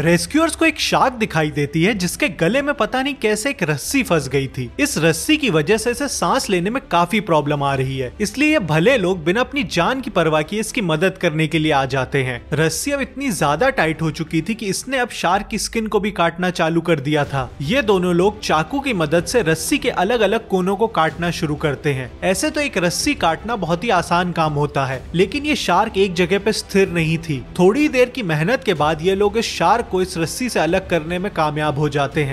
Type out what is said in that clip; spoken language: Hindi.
रेस्क्यूअर्स को एक शार्क दिखाई देती है, जिसके गले में पता नहीं कैसे एक रस्सी फंस गई थी। इस रस्सी की वजह से इसे सांस लेने में काफ़ी प्रॉब्लम आ रही है। इसलिए ये भले लोग बिना अपनी जान की परवाह किए इसकी मदद करने के लिए आ जाते हैं। रस्सी अब इतनी ज़्यादा टाइट हो चुकी थी कि इसने अब शार्क की स्किन को भी काटना चालू कर दिया था। ये दोनों लोग चाकू की मदद से रस्सी के अलग अलग कोनों को काटना शुरू करते हैं। ऐसे तो एक रस्सी काटना बहुत ही आसान काम होता है, लेकिन ये शार्क एक जगह पे स्थिर नहीं थी। थोड़ी देर की मेहनत के बाद ये लोग इस शार्क को इस रस्सी से अलग करने में कामयाब हो जाते हैं।